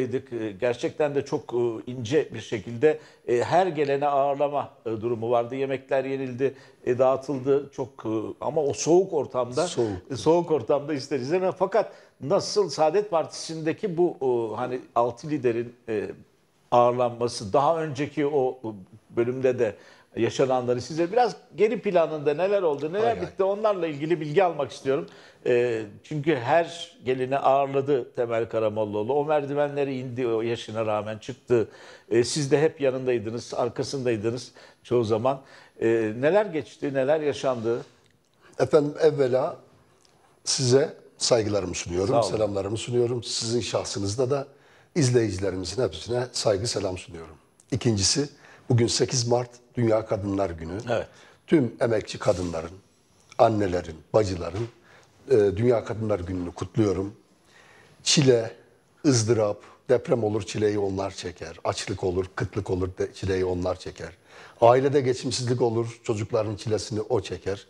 gruptaydık. E, Gerçekten de çok e, ince bir şekilde e, her gelene ağırlama e, durumu vardı. Yemekler yenildi, dağıtıldı çok ama o soğuk ortamda Soğuk. soğuk ortamda ister istemez fakat nasıl Saadet Partisi'ndeki bu hani altı liderin ağırlanması daha önceki o bölümde de yaşananları size biraz geri planında neler oldu, neler Hay hay. bitti onlarla ilgili bilgi almak istiyorum. Ee, çünkü her gelini ağırladı Temel Karamollaoğlu. O merdivenleri indi o yaşına rağmen çıktı. Ee, siz de hep yanındaydınız, arkasındaydınız çoğu zaman. Ee, neler geçti, neler yaşandı? Efendim evvela size saygılarımı sunuyorum, selamlarımı sunuyorum. Sizin şahsınızda da izleyicilerimizin hepsine saygı selam sunuyorum. İkincisi bugün 8 Mart Dünya Kadınlar Günü. Evet. Tüm emekçi kadınların, annelerin, bacıların e, Dünya Kadınlar Günü'nü kutluyorum. Çile, ızdırap, deprem olur çileyi onlar çeker. Açlık olur, kıtlık olur de, çileyi onlar çeker. Ailede geçimsizlik olur, çocukların çilesini o çeker.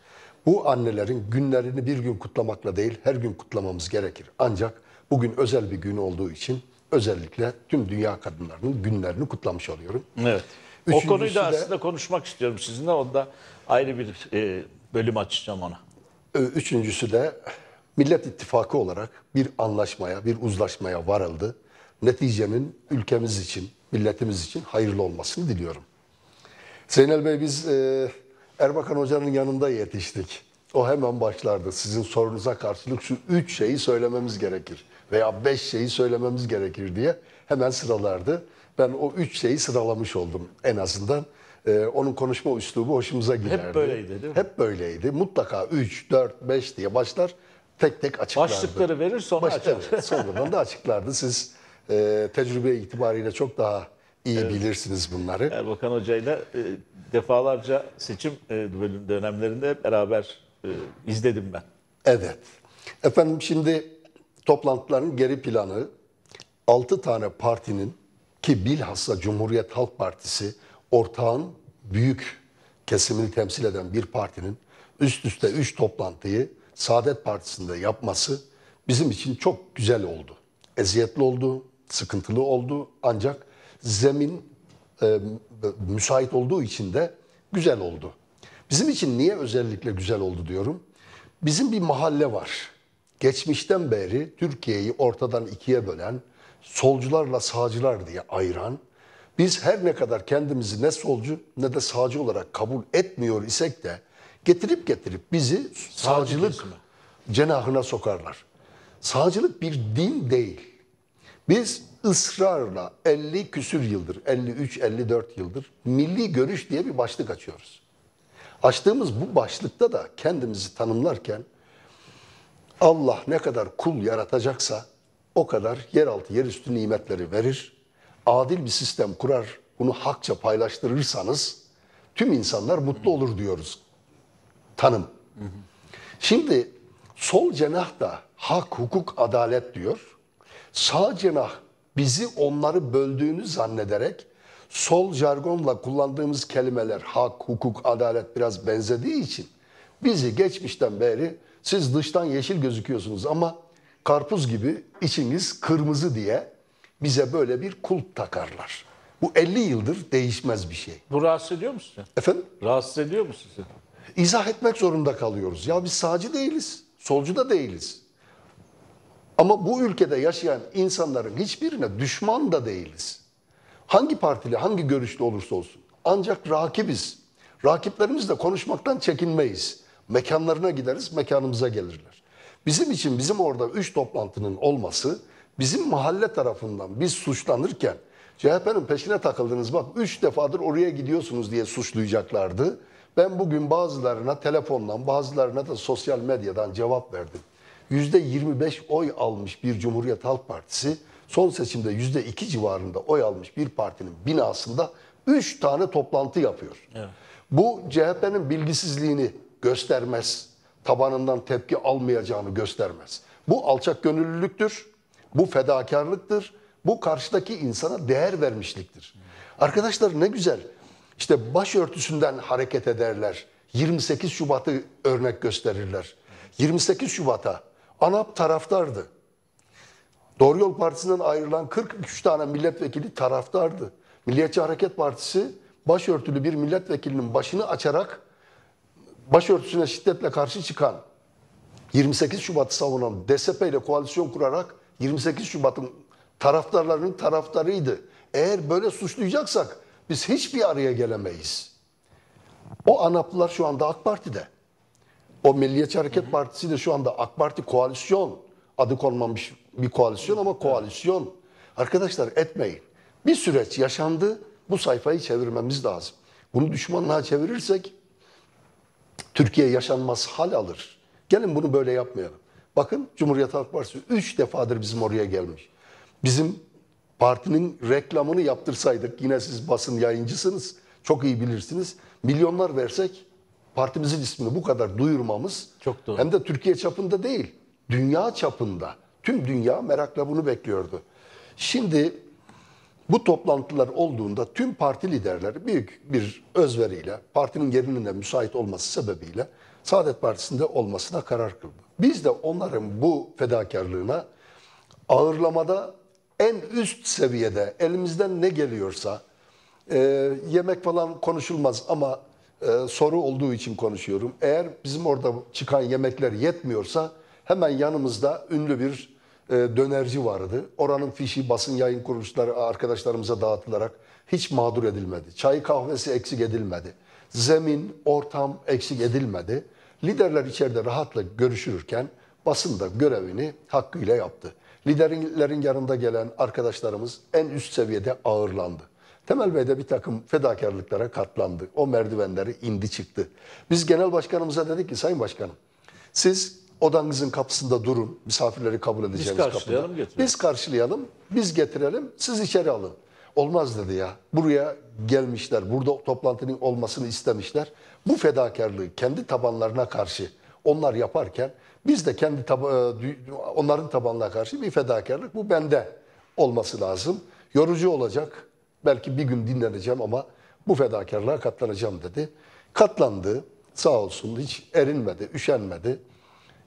Bu annelerin günlerini bir gün kutlamakla değil, her gün kutlamamız gerekir. Ancak bugün özel bir gün olduğu için özellikle tüm dünya kadınlarının günlerini kutlamış oluyorum. Evet. Üçüncüsü o konuyu da de- aslında konuşmak istiyorum sizinle. Onda ayrı bir e, bölüm açacağım ona. Üçüncüsü de Millet İttifakı olarak bir anlaşmaya, bir uzlaşmaya varıldı. Neticenin ülkemiz için, milletimiz için hayırlı olmasını diliyorum. Zeynel Bey biz e, Erbakan Hoca'nın yanında yetiştik. O hemen başlardı. Sizin sorunuza karşılık şu üç şeyi söylememiz gerekir veya beş şeyi söylememiz gerekir diye hemen sıralardı. Ben o üç şeyi sıralamış oldum en azından. E, onun konuşma üslubu hoşumuza giderdi. böyleydi, değil mi? Hep böyleydi. Mutlaka 3, 4, 5 diye başlar. Tek tek açıklardı. Başlıkları verir sonra Baş- açar. evet, sonradan da açıklardı. Siz e, tecrübe itibariyle çok daha iyi bilirsiniz bunları. Erbakan Hoca'yla e, defalarca seçim e, bölüm dönemlerinde hep beraber e, izledim ben. Evet. Efendim şimdi toplantıların geri planı 6 tane partinin ki bilhassa Cumhuriyet Halk Partisi ortağın büyük kesimini temsil eden bir partinin üst üste 3 toplantıyı Saadet Partisi'nde yapması bizim için çok güzel oldu. Eziyetli oldu, sıkıntılı oldu ancak zemin e, müsait olduğu için de güzel oldu. Bizim için niye özellikle güzel oldu diyorum? Bizim bir mahalle var. Geçmişten beri Türkiye'yi ortadan ikiye bölen, solcularla sağcılar diye ayıran, biz her ne kadar kendimizi ne solcu ne de sağcı olarak kabul etmiyor isek de getirip getirip bizi sağcılık kesimi. cenahına sokarlar. Sağcılık bir din değil. Biz ısrarla 50 küsür yıldır, 53-54 yıldır milli görüş diye bir başlık açıyoruz. Açtığımız bu başlıkta da kendimizi tanımlarken Allah ne kadar kul yaratacaksa o kadar yeraltı yerüstü nimetleri verir. Adil bir sistem kurar, bunu hakça paylaştırırsanız tüm insanlar mutlu olur diyoruz. Tanım. Şimdi sol cenah da hak, hukuk, adalet diyor. Sağ cenah bizi onları böldüğünü zannederek sol jargonla kullandığımız kelimeler hak, hukuk, adalet biraz benzediği için bizi geçmişten beri siz dıştan yeşil gözüküyorsunuz ama karpuz gibi içiniz kırmızı diye bize böyle bir kulp takarlar. Bu 50 yıldır değişmez bir şey. Bu rahatsız ediyor mu sizi? Efendim? Rahatsız ediyor mu sizi? izah etmek zorunda kalıyoruz. Ya biz sağcı değiliz, solcu da değiliz. Ama bu ülkede yaşayan insanların hiçbirine düşman da değiliz. Hangi partili, hangi görüşlü olursa olsun. Ancak rakibiz. Rakiplerimizle konuşmaktan çekinmeyiz. Mekanlarına gideriz, mekanımıza gelirler. Bizim için bizim orada üç toplantının olması bizim mahalle tarafından biz suçlanırken CHP'nin peşine takıldınız bak üç defadır oraya gidiyorsunuz diye suçlayacaklardı. Ben bugün bazılarına telefondan bazılarına da sosyal medyadan cevap verdim. %25 oy almış bir Cumhuriyet Halk Partisi son seçimde %2 civarında oy almış bir partinin binasında 3 tane toplantı yapıyor. Bu CHP'nin bilgisizliğini göstermez. Tabanından tepki almayacağını göstermez. Bu alçak gönüllülüktür. Bu fedakarlıktır. Bu karşıdaki insana değer vermişliktir. Arkadaşlar ne güzel. İşte başörtüsünden hareket ederler. 28 Şubat'ı örnek gösterirler. 28 Şubat'a ANAP taraftardı. Doğru Yol Partisi'nden ayrılan 43 tane milletvekili taraftardı. Milliyetçi Hareket Partisi başörtülü bir milletvekilinin başını açarak başörtüsüne şiddetle karşı çıkan 28 Şubat'ı savunan DSP ile koalisyon kurarak 28 Şubat'ın taraftarlarının taraftarıydı. Eğer böyle suçlayacaksak biz hiçbir araya gelemeyiz. O ANAP'lılar şu anda AK Parti'de. O Milliyetçi Hareket Partisi de şu anda AK Parti koalisyon. Adı konmamış bir koalisyon ama koalisyon. Arkadaşlar etmeyin. Bir süreç yaşandı. Bu sayfayı çevirmemiz lazım. Bunu düşmanlığa çevirirsek Türkiye yaşanmaz hal alır. Gelin bunu böyle yapmayalım. Bakın Cumhuriyet Halk Partisi 3 defadır bizim oraya gelmiş. Bizim partinin reklamını yaptırsaydık yine siz basın yayıncısınız. Çok iyi bilirsiniz. Milyonlar versek partimizin ismini bu kadar duyurmamız Çok doğru. hem de Türkiye çapında değil, dünya çapında. Tüm dünya merakla bunu bekliyordu. Şimdi bu toplantılar olduğunda tüm parti liderleri büyük bir özveriyle, partinin yerinin müsait olması sebebiyle Saadet Partisi'nde olmasına karar kıldı. Biz de onların bu fedakarlığına ağırlamada en üst seviyede elimizden ne geliyorsa e, yemek falan konuşulmaz ama e, soru olduğu için konuşuyorum. Eğer bizim orada çıkan yemekler yetmiyorsa hemen yanımızda ünlü bir dönerci vardı. Oranın fişi basın yayın kuruluşları arkadaşlarımıza dağıtılarak hiç mağdur edilmedi. Çay kahvesi eksik edilmedi. Zemin, ortam eksik edilmedi. Liderler içeride rahatla görüşürken basın da görevini hakkıyla yaptı. Liderlerin yanında gelen arkadaşlarımız en üst seviyede ağırlandı. Temel Bey de bir takım fedakarlıklara katlandı. O merdivenleri indi çıktı. Biz genel başkanımıza dedik ki Sayın Başkanım siz odanızın kapısında durun. Misafirleri kabul edeceğiniz karşılayalım, kapıda. getirelim. Biz karşılayalım, biz getirelim, siz içeri alın. Olmaz dedi ya. Buraya gelmişler, burada toplantının olmasını istemişler. Bu fedakarlığı kendi tabanlarına karşı onlar yaparken biz de kendi taba- e, onların tabanına karşı bir fedakarlık bu bende olması lazım. Yorucu olacak. Belki bir gün dinleneceğim ama bu fedakarlığa katlanacağım dedi. Katlandı. Sağ olsun hiç erinmedi, üşenmedi.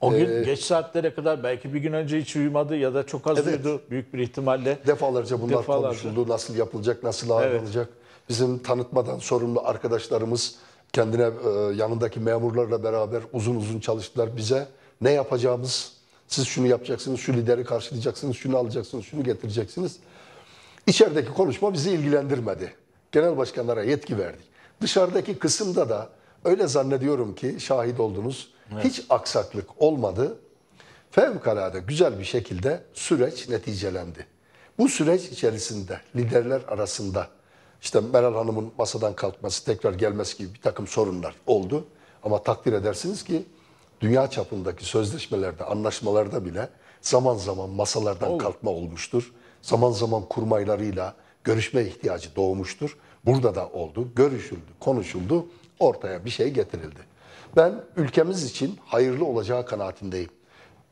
O gün geç saatlere kadar belki bir gün önce hiç uyumadı ya da çok az Evet. uyudu büyük bir ihtimalle. Defalarca bunlar Defalarca. konuşuldu. Nasıl yapılacak, nasıl ağırlanacak. Bizim tanıtmadan sorumlu arkadaşlarımız kendine e, yanındaki memurlarla beraber uzun uzun çalıştılar bize. Ne yapacağımız, siz şunu yapacaksınız, şu lideri karşılayacaksınız, şunu alacaksınız, şunu getireceksiniz. İçerideki konuşma bizi ilgilendirmedi. Genel başkanlara yetki verdik. Dışarıdaki kısımda da öyle zannediyorum ki şahit oldunuz. Hiç aksaklık olmadı. Fevkalade güzel bir şekilde süreç neticelendi. Bu süreç içerisinde liderler arasında işte Meral Hanım'ın masadan kalkması, tekrar gelmesi gibi bir takım sorunlar oldu. Ama takdir edersiniz ki dünya çapındaki sözleşmelerde, anlaşmalarda bile zaman zaman masalardan kalkma olmuştur. Zaman zaman kurmaylarıyla görüşme ihtiyacı doğmuştur. Burada da oldu, görüşüldü, konuşuldu, ortaya bir şey getirildi. Ben ülkemiz için hayırlı olacağı kanaatindeyim.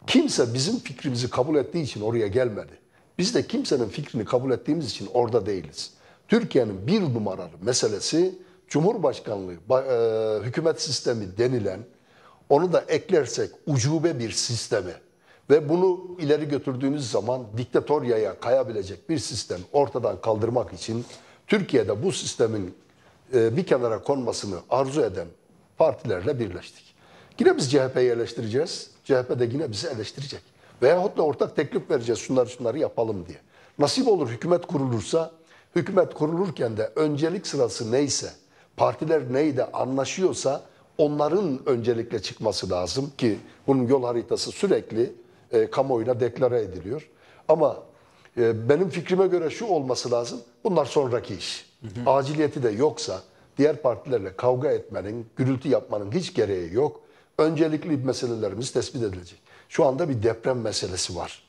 Kimse bizim fikrimizi kabul ettiği için oraya gelmedi. Biz de kimsenin fikrini kabul ettiğimiz için orada değiliz. Türkiye'nin bir numaralı meselesi Cumhurbaşkanlığı, ba- e, hükümet sistemi denilen, onu da eklersek ucube bir sistemi ve bunu ileri götürdüğünüz zaman diktatoryaya kayabilecek bir sistem ortadan kaldırmak için Türkiye'de bu sistemin e, bir kenara konmasını arzu eden partilerle birleştik. Yine biz CHP'yi eleştireceğiz. CHP de yine bizi eleştirecek. Veyahut da ortak teklif vereceğiz şunları şunları yapalım diye. Nasip olur hükümet kurulursa, hükümet kurulurken de öncelik sırası neyse, partiler neyde anlaşıyorsa onların öncelikle çıkması lazım ki bunun yol haritası sürekli e, kamuoyuna deklare ediliyor. Ama e, benim fikrime göre şu olması lazım, bunlar sonraki iş. Aciliyeti de yoksa diğer partilerle kavga etmenin, gürültü yapmanın hiç gereği yok. Öncelikli meselelerimiz tespit edilecek. Şu anda bir deprem meselesi var.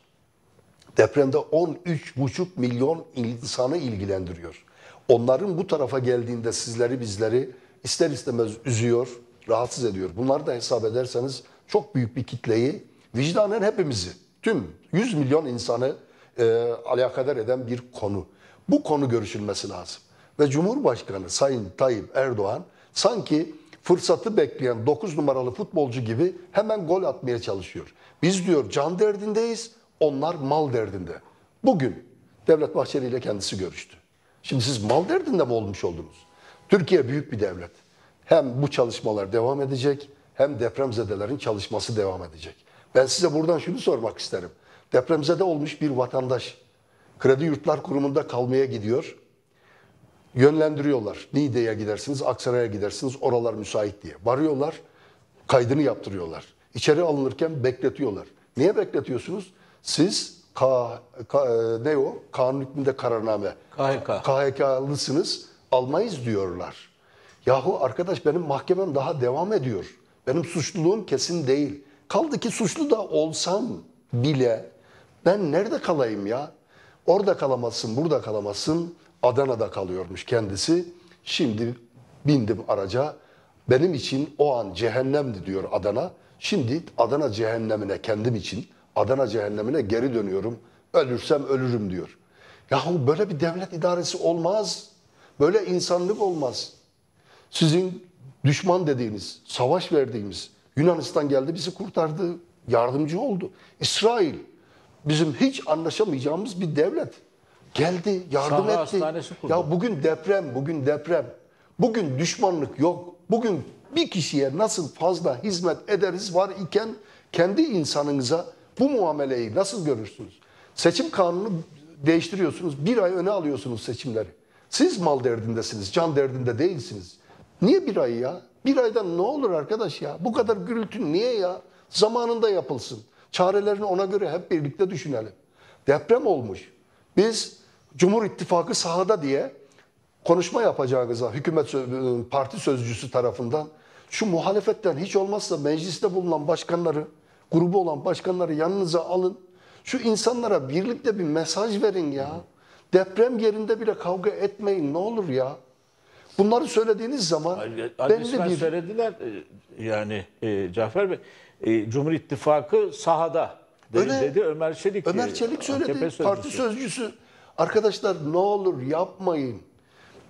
Depremde 13,5 milyon insanı ilgilendiriyor. Onların bu tarafa geldiğinde sizleri bizleri ister istemez üzüyor, rahatsız ediyor. Bunları da hesap ederseniz çok büyük bir kitleyi, vicdanen hepimizi, tüm 100 milyon insanı e, alakadar eden bir konu. Bu konu görüşülmesi lazım. Ve Cumhurbaşkanı Sayın Tayyip Erdoğan sanki fırsatı bekleyen 9 numaralı futbolcu gibi hemen gol atmaya çalışıyor. Biz diyor can derdindeyiz, Onlar mal derdinde. Bugün Devlet Bahçeli ile kendisi görüştü. Şimdi siz mal derdinde mi olmuş oldunuz? Türkiye büyük bir devlet. Hem bu çalışmalar devam edecek hem depremzedelerin çalışması devam edecek. Ben size buradan şunu sormak isterim. Depremzede olmuş bir vatandaş Kredi Yurtlar Kurumu'nda kalmaya gidiyor. Yönlendiriyorlar. Niğde'ye gidersiniz, Aksaray'a gidersiniz, oralar müsait diye. Varıyorlar, kaydını yaptırıyorlar. İçeri alınırken bekletiyorlar. Niye bekletiyorsunuz? Siz K, K- e, ne o? Kanun hükmünde kararname. KHK. KHK'lısınız, almayız diyorlar. Yahu arkadaş benim mahkemem daha devam ediyor. Benim suçluluğum kesin değil. Kaldı ki suçlu da olsam bile ben nerede kalayım ya? Orada kalamazsın, burada kalamazsın. Adana'da kalıyormuş kendisi. Şimdi bindim araca. Benim için o an cehennemdi diyor Adana. Şimdi Adana cehennemine kendim için Adana cehennemine geri dönüyorum. Ölürsem ölürüm diyor. Yahu böyle bir devlet idaresi olmaz. Böyle insanlık olmaz. Sizin düşman dediğiniz, savaş verdiğimiz Yunanistan geldi bizi kurtardı, yardımcı oldu. İsrail bizim hiç anlaşamayacağımız bir devlet. Geldi, yardım Sahra etti. hastanesi kurdu. Ya bugün deprem, bugün deprem. Bugün düşmanlık yok. Bugün bir kişiye nasıl fazla hizmet ederiz var iken kendi insanınıza bu muameleyi nasıl görürsünüz? Seçim kanunu değiştiriyorsunuz. Bir ay öne alıyorsunuz seçimleri. Siz mal derdindesiniz, can derdinde değilsiniz. Niye bir ay ya? Bir aydan ne olur arkadaş ya? Bu kadar gürültü niye ya? Zamanında yapılsın. Çarelerini ona göre hep birlikte düşünelim. Deprem olmuş. Biz Cumhur İttifakı sahada diye konuşma yapacağınıza hükümet parti sözcüsü tarafından şu muhalefetten hiç olmazsa mecliste bulunan başkanları, grubu olan başkanları yanınıza alın. Şu insanlara birlikte bir mesaj verin ya. Deprem yerinde bile kavga etmeyin ne olur ya. Bunları söylediğiniz zaman belli Adresmen bir söylediler e, yani e, Cafer Bey. E, Cumhur İttifakı sahada dedi, Öyle. dedi Ömer Çelik. Ömer e, Çelik söyledi. Parti sözcüsü. Arkadaşlar ne olur yapmayın.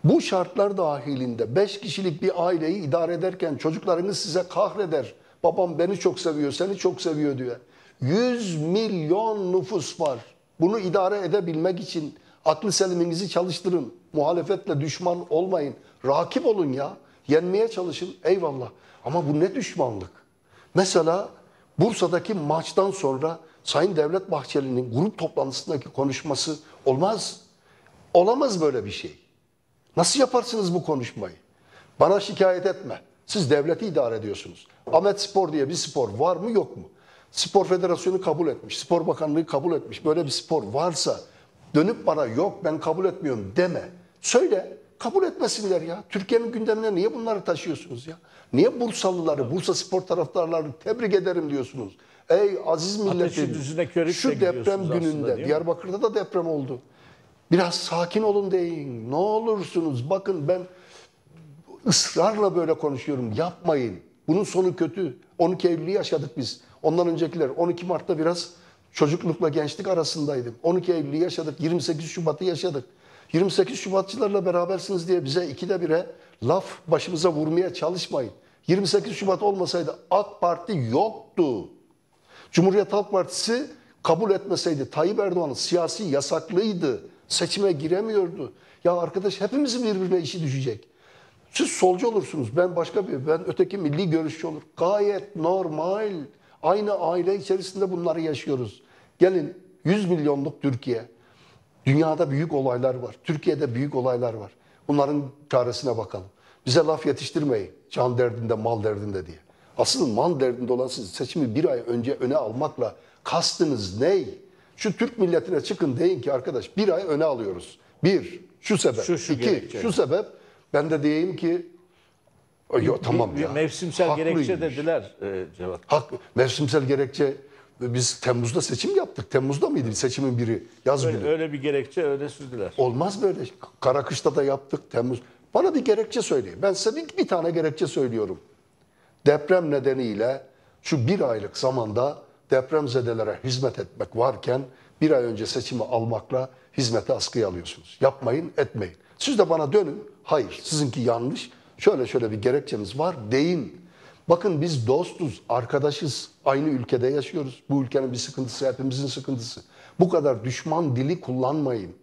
Bu şartlar dahilinde 5 kişilik bir aileyi idare ederken çocuklarınız size kahreder. Babam beni çok seviyor, seni çok seviyor diyor. 100 milyon nüfus var. Bunu idare edebilmek için aklı seliminizi çalıştırın. Muhalefetle düşman olmayın. Rakip olun ya. Yenmeye çalışın. Eyvallah. Ama bu ne düşmanlık? Mesela Bursa'daki maçtan sonra Sayın Devlet Bahçeli'nin grup toplantısındaki konuşması olmaz. Olamaz böyle bir şey. Nasıl yaparsınız bu konuşmayı? Bana şikayet etme. Siz devleti idare ediyorsunuz. Ahmet Spor diye bir spor var mı yok mu? Spor Federasyonu kabul etmiş, Spor Bakanlığı kabul etmiş. Böyle bir spor varsa dönüp bana yok ben kabul etmiyorum deme. Söyle kabul etmesinler ya. Türkiye'nin gündemine niye bunları taşıyorsunuz ya? Niye Bursalıları, Bursa spor taraftarlarını tebrik ederim diyorsunuz? Ey aziz milletim. Şu deprem aslında, gününde? Diyarbakır'da da deprem oldu. Biraz sakin olun deyin. Ne olursunuz. Bakın ben ısrarla böyle konuşuyorum. Yapmayın. Bunun sonu kötü. 12 Eylül'ü yaşadık biz. Ondan öncekiler 12 Mart'ta biraz çocuklukla gençlik arasındaydım. 12 Eylül'ü yaşadık. 28 Şubat'ı yaşadık. 28 Şubatçılarla berabersiniz diye bize ikide bire laf başımıza vurmaya çalışmayın. 28 Şubat olmasaydı AK Parti yoktu. Cumhuriyet Halk Partisi kabul etmeseydi Tayyip Erdoğan'ın siyasi yasaklıydı. Seçime giremiyordu. Ya arkadaş hepimizin birbirine işi düşecek. Siz solcu olursunuz. Ben başka bir, ben öteki milli görüşçü olur. Gayet normal. Aynı aile içerisinde bunları yaşıyoruz. Gelin 100 milyonluk Türkiye. Dünyada büyük olaylar var. Türkiye'de büyük olaylar var. Bunların çaresine bakalım. Bize laf yetiştirmeyin. Can derdinde, mal derdinde diye. Asıl mal derdinde olan siz seçimi bir ay önce öne almakla kastınız ne? Şu Türk milletine çıkın deyin ki arkadaş bir ay öne alıyoruz. Bir, şu sebep. Şu, şu iki, gerekçe. şu sebep. Ben de diyeyim ki Yok tamam bir, ya. mevsimsel Haklıymış. gerekçe dediler e, Cevat. Hak, mevsimsel gerekçe. Biz Temmuz'da seçim yaptık. Temmuz'da mıydı seçimin biri? Yaz günü. Öyle, öyle bir gerekçe öyle sürdüler. Olmaz böyle. Karakış'ta da yaptık Temmuz. Bana bir gerekçe söyleyin. Ben size bir, bir tane gerekçe söylüyorum. Deprem nedeniyle şu bir aylık zamanda depremzedelere hizmet etmek varken bir ay önce seçimi almakla hizmeti askıya alıyorsunuz. Yapmayın, etmeyin. Siz de bana dönün. Hayır, sizinki yanlış. Şöyle şöyle bir gerekçemiz var deyin. Bakın biz dostuz, arkadaşız, aynı ülkede yaşıyoruz. Bu ülkenin bir sıkıntısı, hepimizin sıkıntısı. Bu kadar düşman dili kullanmayın.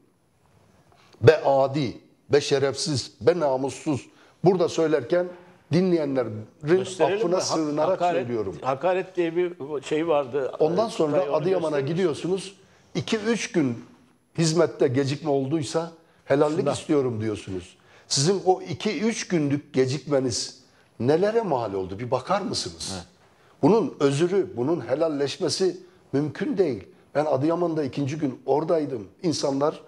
Be adi, be şerefsiz, be namussuz. Burada söylerken dinleyenlerin Gösterelim affına? Ha- sığınarak hakaret, söylüyorum. Hakaret diye bir şey vardı. Ondan sonra Tay onu Adıyaman'a gidiyorsunuz. 2-3 gün hizmette gecikme olduysa helallik istiyorum diyorsunuz. Sizin o 2-3 günlük gecikmeniz nelere mal oldu bir bakar mısınız? Bunun özürü, bunun helalleşmesi mümkün değil. Ben Adıyaman'da ikinci gün oradaydım. İnsanlar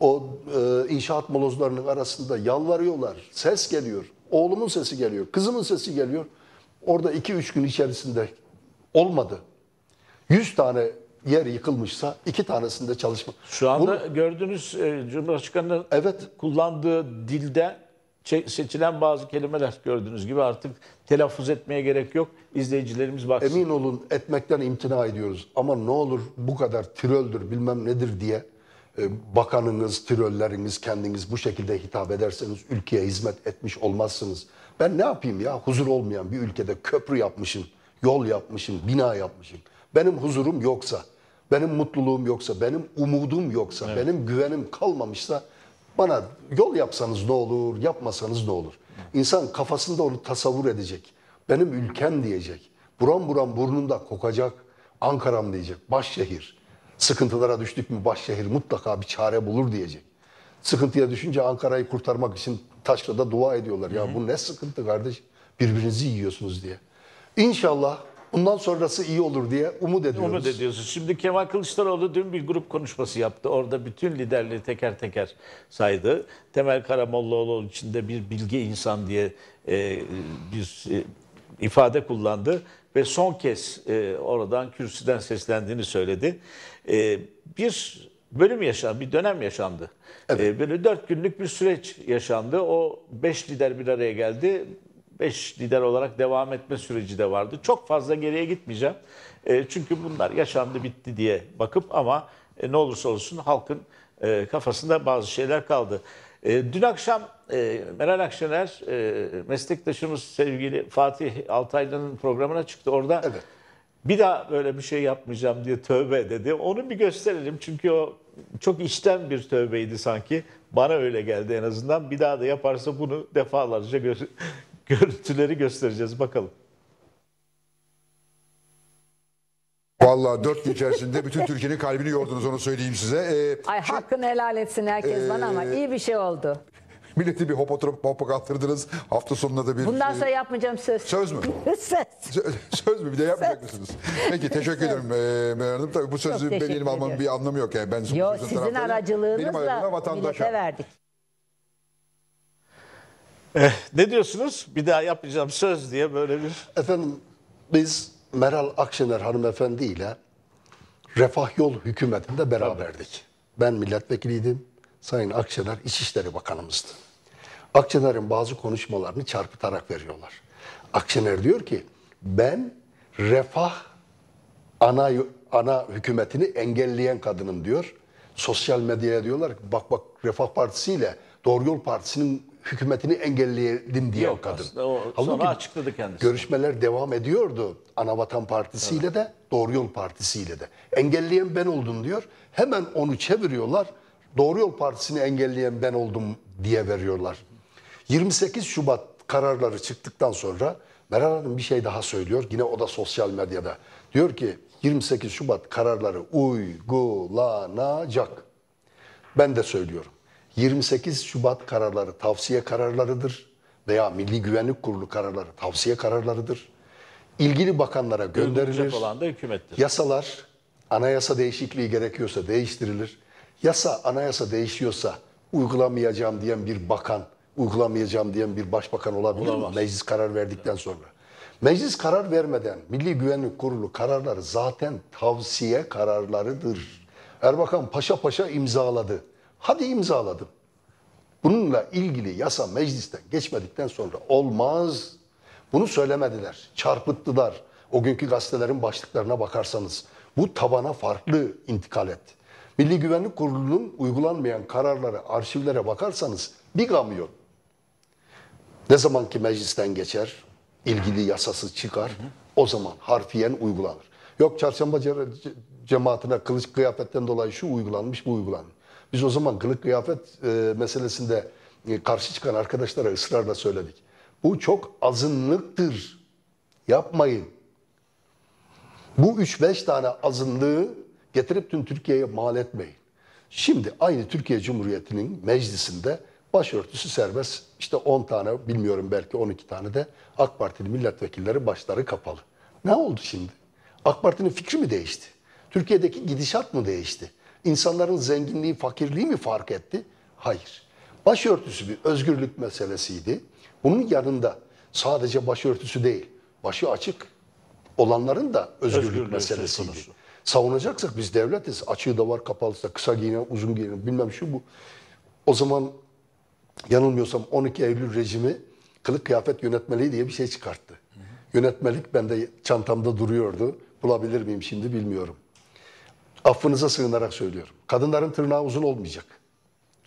o e, inşaat molozlarının arasında yalvarıyorlar. Ses geliyor. Oğlumun sesi geliyor. Kızımın sesi geliyor. Orada 2-3 gün içerisinde olmadı. 100 tane yer yıkılmışsa iki tanesinde çalışma. Şu anda Bunu- gördüğünüz e, Cumhurbaşkanı'nın Evet. kullandığı dilde seçilen bazı kelimeler gördüğünüz gibi artık telaffuz etmeye gerek yok. İzleyicilerimiz baksın. emin olun etmekten imtina ediyoruz. Ama ne olur bu kadar tiroldür bilmem nedir diye bakanınız, tirolleriniz kendiniz bu şekilde hitap ederseniz ülkeye hizmet etmiş olmazsınız. Ben ne yapayım ya huzur olmayan bir ülkede köprü yapmışım, yol yapmışım, bina yapmışım. Benim huzurum yoksa, benim mutluluğum yoksa, benim umudum yoksa, benim güvenim kalmamışsa bana yol yapsanız ne olur, yapmasanız ne olur? İnsan kafasında onu tasavvur edecek. Benim ülkem diyecek. Buram buram burnunda kokacak. Ankara'm diyecek. Başşehir. Sıkıntılara düştük mü başşehir mutlaka bir çare bulur diyecek. Sıkıntıya düşünce Ankara'yı kurtarmak için taşrada dua ediyorlar. Ya bu ne sıkıntı kardeş? Birbirinizi yiyorsunuz diye. İnşallah bundan sonrası iyi olur diye umut ediyoruz. Umut ediyorsunuz. Şimdi Kemal Kılıçdaroğlu dün bir grup konuşması yaptı. Orada bütün liderleri teker teker saydı. Temel Karamollaoğlu içinde bir bilge insan diye e, bir e, ifade kullandı. Ve son kez e, oradan kürsüden seslendiğini söyledi. E, bir bölüm yaşandı, bir dönem yaşandı. E, böyle dört günlük bir süreç yaşandı. O beş lider bir araya geldi. 5 lider olarak devam etme süreci de vardı. Çok fazla geriye gitmeyeceğim. E, çünkü bunlar yaşandı bitti diye bakıp ama e, ne olursa olsun halkın e, kafasında bazı şeyler kaldı. E, dün akşam e, Meral Akşener e, meslektaşımız sevgili Fatih Altaylı'nın programına çıktı. Orada Evet. Bir daha böyle bir şey yapmayacağım diye tövbe dedi. Onu bir gösterelim çünkü o çok içten bir tövbeydi sanki. Bana öyle geldi en azından. Bir daha da yaparsa bunu defalarca gö- görüntüleri göstereceğiz bakalım. Vallahi dört gün içerisinde bütün Türkiye'nin kalbini yordunuz onu söyleyeyim size. Ee, Ay hakkını helal etsin herkes bana ama iyi bir şey oldu. Milleti bir hop oturup hop kaldırdınız. Hafta sonunda da bir... Bundan e, sonra yapmayacağım söz. Söz mü? söz. Sö- Söz mü? Bir de yapmayacak mısınız? Peki teşekkür ederim ee, Meral Hanım. Tabii bu sözü benim almamın bir anlamı yok. Yani ben Yo sizin aracılığınızla millete verdik. Ne diyorsunuz? Bir daha yapmayacağım söz diye böyle bir Efendim biz Meral Akşener hanımefendi ile Refah Yol hükümetinde beraberdik. Ben milletvekiliydim. Sayın Akşener İçişleri Bakanımızdı. Akşener'in bazı konuşmalarını çarpıtarak veriyorlar. Akşener diyor ki ben refah ana ana hükümetini engelleyen kadınım diyor. Sosyal medyaya diyorlar ki bak bak Refah Partisi ile Doğru Yol Partisi'nin hükümetini engelledim diyen Yok kadın. aslında, o sonra açıkladı kendisi. Görüşmeler devam ediyordu. Anavatan Partisi ile de Doğru Yol Partisi ile de. Engelleyen ben oldum diyor. Hemen onu çeviriyorlar. Doğru Yol Partisi'ni engelleyen ben oldum diye veriyorlar. 28 Şubat kararları çıktıktan sonra Meral Hanım bir şey daha söylüyor. Yine o da sosyal medyada. Diyor ki 28 Şubat kararları uygulanacak. Ben de söylüyorum. 28 Şubat kararları tavsiye kararlarıdır veya Milli Güvenlik Kurulu kararları tavsiye kararlarıdır. İlgili bakanlara gönderilir. Uygulayacak olan da hükümettir. Yasalar anayasa değişikliği gerekiyorsa değiştirilir. Yasa anayasa değişiyorsa uygulamayacağım diyen bir bakan, uygulamayacağım diyen bir başbakan olabilir mi? Olamaz. Meclis karar verdikten sonra. Meclis karar vermeden Milli Güvenlik Kurulu kararları zaten tavsiye kararlarıdır. Erbakan paşa paşa imzaladı. Hadi imzaladım. Bununla ilgili yasa meclisten geçmedikten sonra olmaz. Bunu söylemediler, çarpıttılar. O günkü gazetelerin başlıklarına bakarsanız bu tabana farklı intikal etti. Milli Güvenlik Kurulu'nun uygulanmayan kararları arşivlere bakarsanız bir kamyon ne zaman ki meclisten geçer, ilgili yasası çıkar. O zaman harfiyen uygulanır. Yok çarşamba ce- ce- cemaatine kılıç kıyafetten dolayı şu uygulanmış bu uygulanmış. Biz o zaman kılık kıyafet e, meselesinde e, karşı çıkan arkadaşlara ısrarla söyledik. Bu çok azınlıktır. Yapmayın. Bu 3-5 tane azınlığı getirip tüm Türkiye'ye mal etmeyin. Şimdi aynı Türkiye Cumhuriyeti'nin meclisinde başörtüsü serbest. İşte 10 tane bilmiyorum belki 12 tane de AK Partili milletvekilleri başları kapalı. Ne oldu şimdi? AK Parti'nin fikri mi değişti? Türkiye'deki gidişat mı değişti? İnsanların zenginliği, fakirliği mi fark etti? Hayır. Başörtüsü bir özgürlük meselesiydi. Bunun yanında sadece başörtüsü değil, başı açık olanların da özgürlük, Özgürlüğü meselesiydi. konusu. Savunacaksak biz devletiz. Açığı da var, kapalısı da, kısa giyinen, uzun giyinen, bilmem şu bu. O zaman yanılmıyorsam 12 Eylül rejimi kılık kıyafet yönetmeliği diye bir şey çıkarttı. Yönetmelik bende çantamda duruyordu. Bulabilir miyim şimdi bilmiyorum. Affınıza sığınarak söylüyorum. Kadınların tırnağı uzun olmayacak.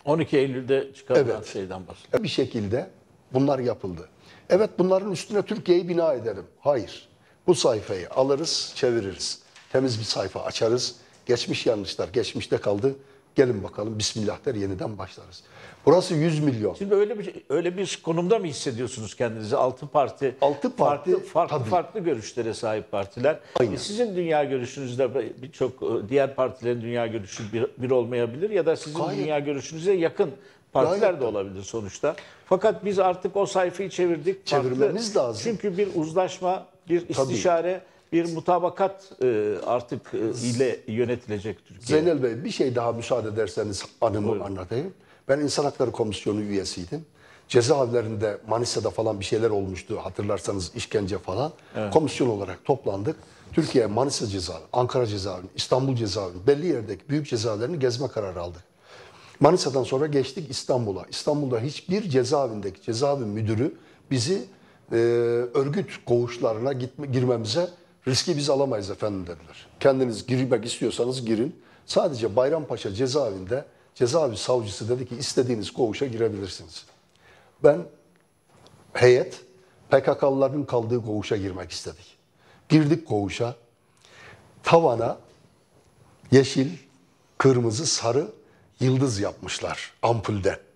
12 Eylül'de çıkarılan Evet. şeyden bahsediyorum. Bir şekilde bunlar yapıldı. Evet bunların üstüne Türkiye'yi bina edelim. Hayır. Bu sayfayı alırız, çeviririz. Temiz bir sayfa açarız. Geçmiş yanlışlar geçmişte kaldı. Gelin bakalım Bismillah der yeniden başlarız. Burası 100 milyon. Şimdi öyle bir öyle bir konumda mı hissediyorsunuz kendinizi? Altı parti, Altı parti, farklı farklı, tabii. farklı görüşlere sahip partiler. Aynen. E, Sizin dünya görüşünüzde birçok e, diğer partilerin dünya görüşü bir, bir olmayabilir ya da sizin Gayet- dünya görüşünüze yakın partiler Gayet de olabilir sonuçta. Fakat biz artık o sayfayı çevirdik. Çevirmemiz lazım. Çünkü bir uzlaşma, bir istişare, bir mutabakat e, artık e, ile yönetilecek Türkiye. Zeynel Bey bir şey daha müsaade ederseniz anımı anlatayım. Ben İnsan Hakları Komisyonu üyesiydim. Cezaevlerinde Manisa'da falan bir şeyler olmuştu hatırlarsanız işkence falan. Komisyon olarak toplandık. Türkiye Manisa cezaevi, Ankara cezaevi, İstanbul cezaevi, belli yerdeki büyük cezaevlerini gezme kararı aldık. Manisa'dan sonra geçtik İstanbul'a. İstanbul'da hiçbir cezaevindeki cezaevi müdürü bizi e, örgüt koğuşlarına gitme, girmemize riski biz alamayız efendim dediler. Kendiniz girmek istiyorsanız girin. Sadece Bayrampaşa cezaevinde cezaevi savcısı dedi ki istediğiniz koğuşa girebilirsiniz. Ben heyet PKK'lıların kaldığı koğuşa girmek istedik. Girdik koğuşa. Tavana yeşil, kırmızı, sarı yıldız yapmışlar ampulde.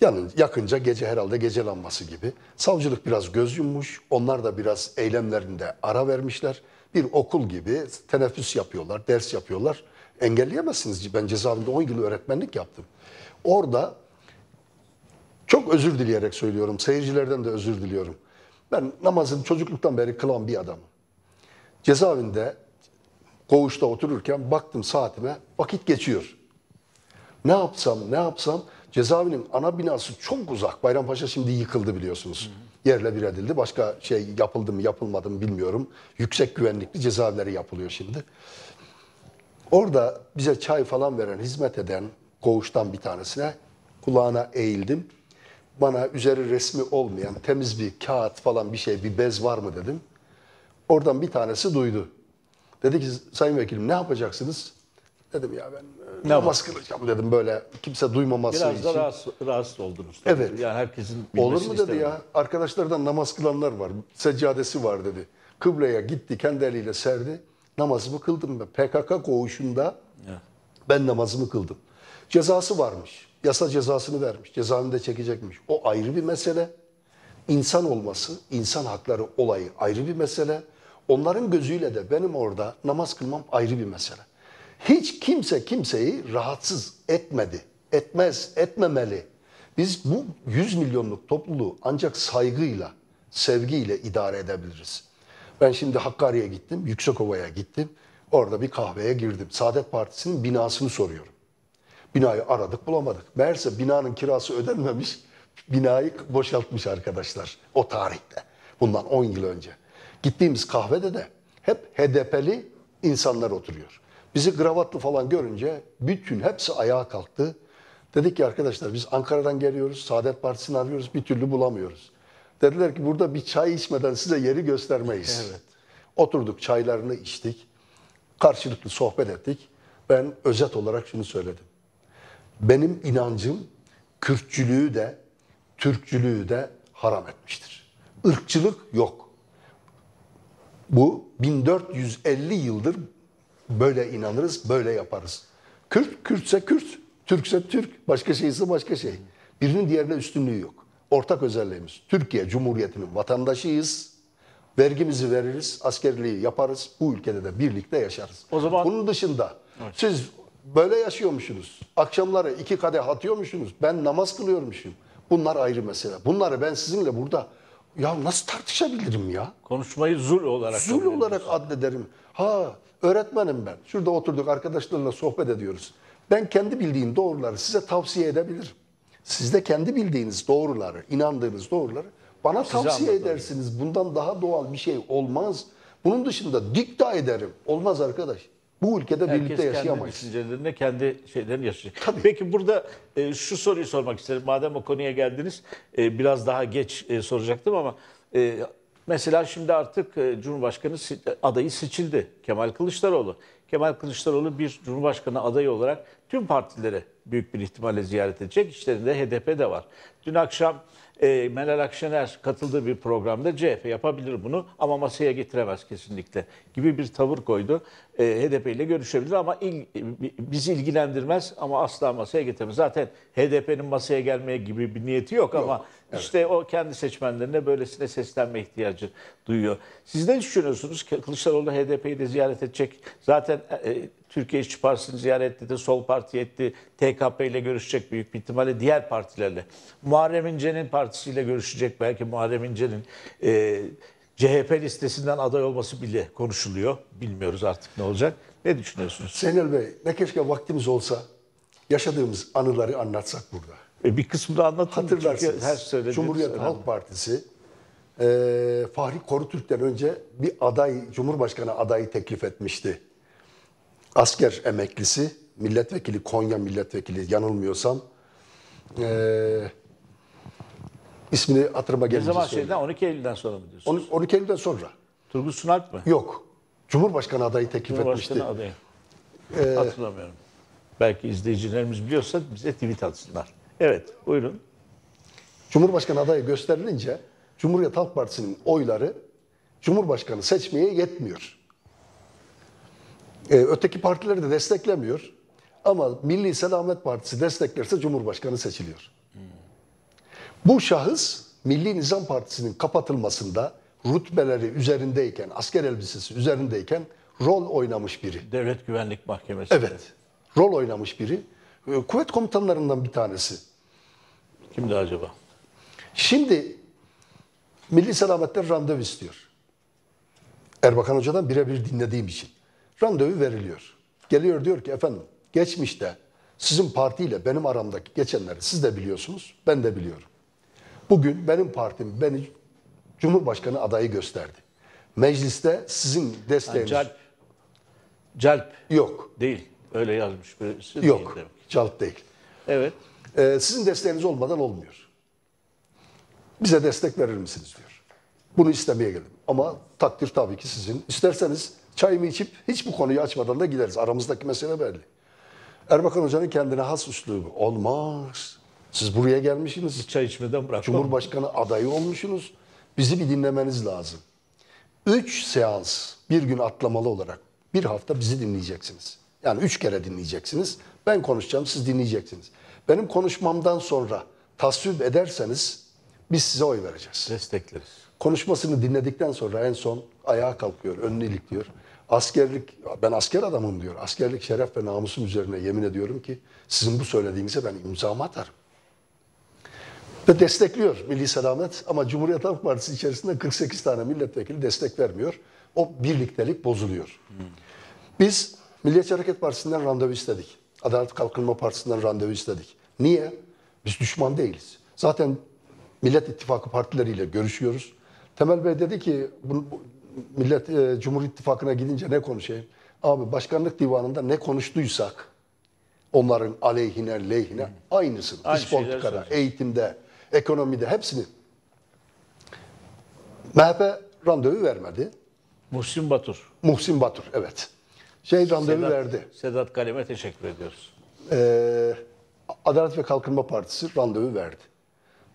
Yani yakınca gece herhalde gece lambası gibi. Savcılık biraz göz yummuş. Onlar da biraz eylemlerinde ara vermişler. Bir okul gibi teneffüs yapıyorlar, ders yapıyorlar. Engelleyemezsiniz. Ben cezaevinde 10 yıl öğretmenlik yaptım. Orada çok özür dileyerek söylüyorum. Seyircilerden de özür diliyorum. Ben namazın çocukluktan beri kılan bir adamım. Cezaevinde koğuşta otururken baktım saatime vakit geçiyor. Ne yapsam ne yapsam cezaevinin ana binası çok uzak. Bayrampaşa şimdi yıkıldı biliyorsunuz. Yerle bir edildi. Başka şey yapıldı mı yapılmadı mı bilmiyorum. Yüksek güvenlikli cezaevleri yapılıyor şimdi. Orada bize çay falan veren, hizmet eden koğuştan bir tanesine kulağına eğildim. Bana üzeri resmi olmayan temiz bir kağıt falan bir şey, bir bez var mı dedim. Oradan bir tanesi duydu. Dedi ki sayın vekilim ne yapacaksınız? Dedim ya ben Ne namaz kılacağım dedim böyle kimse duymaması Biraz için. da rahatsız, rahatsız oldunuz. tabii. Evet. Yani herkesin Olur mu dedi isterim. ya. Arkadaşlardan namaz kılanlar var. Seccadesi var dedi. Kıbleye gitti kendi eliyle serdi. Namazımı kıldım ben. PKK koğuşunda ben namazımı kıldım. Cezası varmış. Yasa cezasını vermiş. Cezaevinde çekecekmiş. O ayrı bir mesele. İnsan olması, insan hakları olayı ayrı bir mesele. Onların gözüyle de benim orada namaz kılmam ayrı bir mesele. Hiç kimse kimseyi rahatsız etmedi. Etmez, etmemeli. Biz bu 100 milyonluk topluluğu ancak saygıyla, sevgiyle idare edebiliriz. Ben şimdi Hakkari'ye gittim, Yüksekova'ya gittim. Orada bir kahveye girdim. Saadet Partisi'nin binasını soruyorum. Binayı aradık bulamadık. Meğerse binanın kirası ödenmemiş. Binayı boşaltmış arkadaşlar o tarihte. Bundan 10 yıl önce. Gittiğimiz kahvede de hep HDP'li insanlar oturuyor. Bizi gravatlı falan görünce bütün hepsi ayağa kalktı. Dedik ki arkadaşlar biz Ankara'dan geliyoruz. Saadet Partisi'ni arıyoruz. Bir türlü bulamıyoruz. Dediler ki burada bir çay içmeden size yeri göstermeyiz. Evet. Oturduk çaylarını içtik. Karşılıklı sohbet ettik. Ben özet olarak şunu söyledim. Benim inancım Kürtçülüğü de Türkçülüğü de haram etmiştir. Irkçılık yok. Bu 1450 yıldır böyle inanırız, böyle yaparız. Kürt, Kürtse Kürt, Türkse Türk, başka şeyse başka şey. Birinin diğerine üstünlüğü yok. Ortak özelliğimiz. Türkiye Cumhuriyeti'nin vatandaşıyız. Vergimizi veririz, askerliği yaparız. Bu ülkede de birlikte yaşarız. O zaman- Bunun dışında siz böyle yaşıyormuşsunuz. Akşamları iki kadeh atıyormuşsunuz. Ben namaz kılıyormuşum. Bunlar ayrı mesele. Bunları ben sizinle burada ya nasıl tartışabilirim ya? Konuşmayı zul olarak Zul olarak addederim. Ha öğretmenim ben. Şurada oturduk arkadaşlarla sohbet ediyoruz. Ben kendi bildiğim doğruları size tavsiye edebilirim. Siz de kendi bildiğiniz doğruları, inandığınız doğruları bana tavsiye anlatabilirim. edersiniz. Bundan daha doğal bir şey olmaz. Bunun dışında dikta ederim. Olmaz arkadaş. Bu ülkede Herkes birlikte kendi yaşayamayız. düşüncelerini, kendi şeylerini yaşayacak. Peki burada e, şu soruyu sormak isterim. Madem o konuya geldiniz, e, biraz daha geç e, soracaktım ama e, mesela şimdi artık e, Cumhurbaşkanı adayı seçildi. Kemal Kılıçdaroğlu. Kemal Kılıçdaroğlu bir Cumhurbaşkanı adayı olarak tüm partileri büyük bir ihtimalle ziyaret edecek. İçlerinde HDP de var. Dün akşam e, Meral Akşener katıldığı bir programda CHP yapabilir bunu ama masaya getiremez kesinlikle gibi bir tavır koydu. E, HDP ile görüşebilir ama il, bizi ilgilendirmez ama asla masaya getiremez. Zaten HDP'nin masaya gelmeye gibi bir niyeti yok, ama işte o kendi seçmenlerine böylesine seslenme ihtiyacı duyuyor. Siz ne düşünüyorsunuz? Kılıçdaroğlu HDP'yi de ziyaret edecek. Zaten e, Türkiye İşçi Partisi'ni ziyaret etti, Sol Parti etti, TKP ile görüşecek büyük bir ihtimalle diğer partilerle. Muharrem İnce'nin partisiyle görüşecek. Belki Muharrem İnce'nin e, CHP listesinden aday olması bile konuşuluyor. Bilmiyoruz artık ne olacak. Ne düşünüyorsunuz? Zeynel Bey ne keşke vaktimiz olsa yaşadığımız anıları anlatsak burada. E, bir kısmını anlatın. Çünkü Hatırlarsınız. her söylediğiniz Cumhuriyet önemli. Halk Partisi e, Fahri Korutürk'ten önce bir aday, Cumhurbaşkanı adayı teklif etmişti. Asker emeklisi, milletvekili, Konya milletvekili yanılmıyorsam. E, ismini hatırıma Ne gelince zaman söyleyeyim. şeyden 12 Eylül'den sonra mı diyorsunuz? 12 12 Eylül'den sonra. Turgut Sunalp mı? Yok. Cumhurbaşkanı adayı teklif Cumhurbaşkanı etmişti. adayı. Ee, Hatırlamıyorum. Belki izleyicilerimiz biliyorsa bize tweet atsınlar. Evet, buyurun. Cumhurbaşkanı adayı gösterilince Cumhuriyet Halk Partisi'nin oyları Cumhurbaşkanı seçmeye yetmiyor. Ee, öteki partileri de desteklemiyor. Ama Milli Selamet Partisi desteklerse Cumhurbaşkanı seçiliyor. Bu şahıs Milli Nizam Partisi'nin kapatılmasında rütbeleri üzerindeyken, asker elbisesi üzerindeyken rol oynamış biri. Devlet Güvenlik Mahkemesi. Evet, rol oynamış biri. Ee, Kuvvet komutanlarından bir tanesi. Kimdi acaba? Şimdi Milli Selamet'ten randevu istiyor. Erbakan Hoca'dan birebir dinlediğim için. Randevu veriliyor. Geliyor diyor ki efendim geçmişte sizin partiyle benim aramdaki geçenleri siz de biliyorsunuz, ben de biliyorum. Bugün benim partim beni Cumhurbaşkanı adayı gösterdi. Mecliste sizin desteğiniz Calp. Calp yok. değil. Öyle yazmış birisi. değil Yok. demek. Çalık değil. Evet. Ee, sizin desteğiniz olmadan olmuyor. Bize destek verir misiniz diyor. Bunu istemeye geldim. Ama takdir tabii ki sizin. İsterseniz çayımı içip hiç bu konuyu açmadan da gideriz. Aramızdaki mesele belli. Erbakan Hoca'nın kendine has üslubu. Olmaz. Siz buraya gelmişsiniz. Çay içmeden bırakmam. Cumhurbaşkanı adayı olmuşsunuz. Bizi bir dinlemeniz lazım. Üç seans bir gün atlamalı olarak bir hafta bizi dinleyeceksiniz. Yani üç kere dinleyeceksiniz. Ben konuşacağım, siz dinleyeceksiniz. Benim konuşmamdan sonra tasvip ederseniz biz size oy vereceğiz. Destekleriz. Konuşmasını dinledikten sonra en son ayağa kalkıyor, önünü ilikliyor. Askerlik, ben asker adamım diyor. Askerlik şeref ve namusum üzerine yemin ediyorum ki sizin bu söylediğinize ben imzamı atarım. Ve destekliyor Milli Selamet ama Cumhuriyet Halk Partisi içerisinde 48 tane milletvekili destek vermiyor. O birliktelik bozuluyor. Biz Milliyetçi Hareket Partisi'nden randevu istedik. Adalet Kalkınma Partisi'nden randevu istedik. Niye? Biz düşman değiliz. Zaten Millet İttifakı partileriyle görüşüyoruz. Temel Bey dedi ki bu, bu Millet e, Cumhur İttifakı'na gidince ne konuşayım? Abi başkanlık divanında ne konuştuysak onların aleyhine, lehine aynısını. Aynı Dış politikada, eğitimde, ekonomide hepsini. MHP randevu vermedi. Muhsin Batur. Muhsin Batur evet. Şey randevu Sedat, verdi. Sedat Kalem'e teşekkür ediyoruz. Ee, Adalet ve Kalkınma Partisi randevu verdi.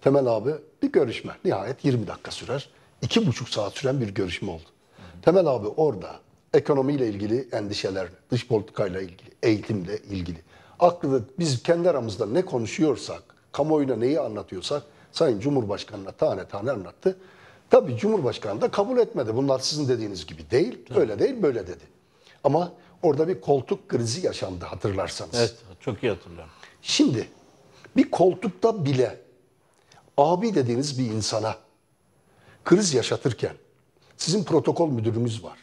Temel abi bir görüşme. Nihayet 20 dakika sürer. iki buçuk saat süren bir görüşme oldu. Temel abi orada ekonomiyle ilgili endişeler, dış politikayla ilgili, eğitimle ilgili. Aklı biz kendi aramızda ne konuşuyorsak, kamuoyuna neyi anlatıyorsak Sayın Cumhurbaşkanı'na tane tane anlattı. Tabii Cumhurbaşkanı da kabul etmedi. Bunlar sizin dediğiniz gibi değil, öyle değil, böyle dedi. Ama orada bir koltuk krizi yaşandı hatırlarsanız. Evet çok iyi hatırlıyorum. Şimdi bir koltukta bile abi dediğiniz bir insana kriz yaşatırken sizin protokol müdürünüz var.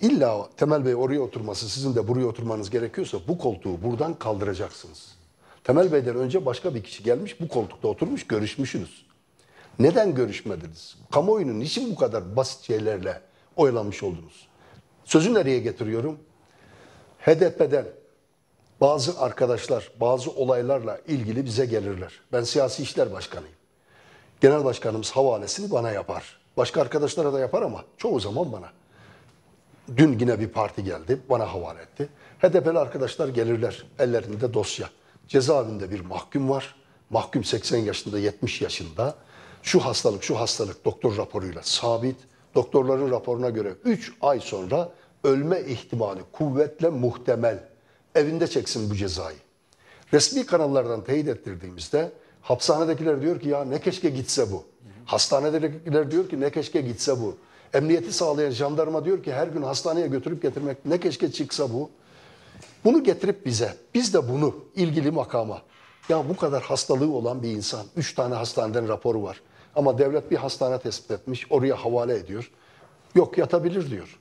İlla Temel Bey oraya oturması, sizin de buraya oturmanız gerekiyorsa bu koltuğu buradan kaldıracaksınız. Temel Bey'den önce başka bir kişi gelmiş, bu koltukta oturmuş, görüşmüşsünüz. Neden görüşmediniz? Kamuoyunun niçin bu kadar basit şeylerle oyalanmış oldunuz? Sözü nereye getiriyorum? HDP'den bazı arkadaşlar bazı olaylarla ilgili bize gelirler. Ben siyasi işler başkanıyım. Genel başkanımız havalesini bana yapar. Başka arkadaşlara da yapar ama çoğu zaman bana. Dün yine bir parti geldi, bana havale etti. HDP'li arkadaşlar gelirler, ellerinde dosya. Cezaevinde bir mahkum var. Mahkum 80 yaşında, 70 yaşında. Şu hastalık, şu hastalık doktor raporuyla sabit. Doktorların raporuna göre 3 ay sonra ölme ihtimali kuvvetle muhtemel. Evinde çeksin bu cezayı. Resmi kanallardan teyit ettirdiğimizde hapishanedekiler diyor ki ya ne keşke gitse bu. Hastanedekiler diyor ki ne keşke gitse bu. Emniyeti sağlayan jandarma diyor ki her gün hastaneye götürüp getirmek ne keşke çıksa bu. Bunu getirip bize, biz de bunu ilgili makama, ya bu kadar hastalığı olan bir insan, üç tane hastaneden raporu var. Ama devlet bir hastane tespit etmiş, oraya havale ediyor. Yok yatabilir diyor.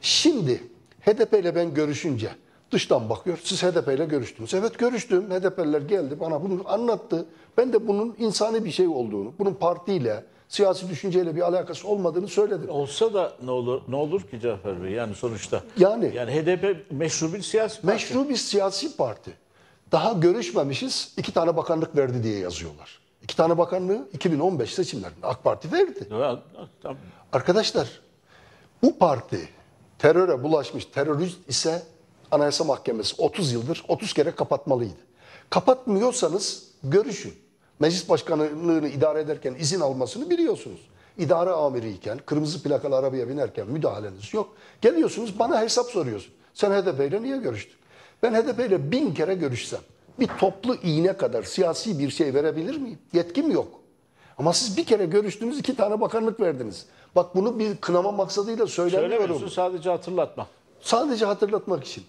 Şimdi HDP ile ben görüşünce dıştan bakıyor. Siz HDP ile görüştünüz. Evet görüştüm. HDP'liler geldi bana bunu anlattı. Ben de bunun insani bir şey olduğunu, bunun partiyle, siyasi düşünceyle bir alakası olmadığını söyledim. Olsa da ne olur ne olur ki Cafer Bey yani sonuçta. Yani- yani HDP meşru bir siyasi parti. Meşru bir siyasi parti. Daha görüşmemişiz. iki tane bakanlık verdi diye yazıyorlar. İki tane bakanlığı 2015 seçimlerinde AK Parti verdi. Ya, tamam. Arkadaşlar bu parti teröre bulaşmış terörist ise Anayasa Mahkemesi 30 yıldır 30 kere kapatmalıydı. Kapatmıyorsanız görüşün. Meclis başkanlığını idare ederken izin almasını biliyorsunuz. İdare amiriyken, kırmızı plakalı arabaya binerken müdahaleniz yok. Geliyorsunuz bana hesap soruyorsun. Sen HDP ile niye görüştün? Ben HDP ile bin kere görüşsem bir toplu iğne kadar siyasi bir şey verebilir miyim? Yetkim yok. Ama siz bir kere görüştünüz, iki tane bakanlık verdiniz. Bak bunu bir kınama maksadıyla söylemiyorum. Sadece hatırlatma. Sadece hatırlatmak için.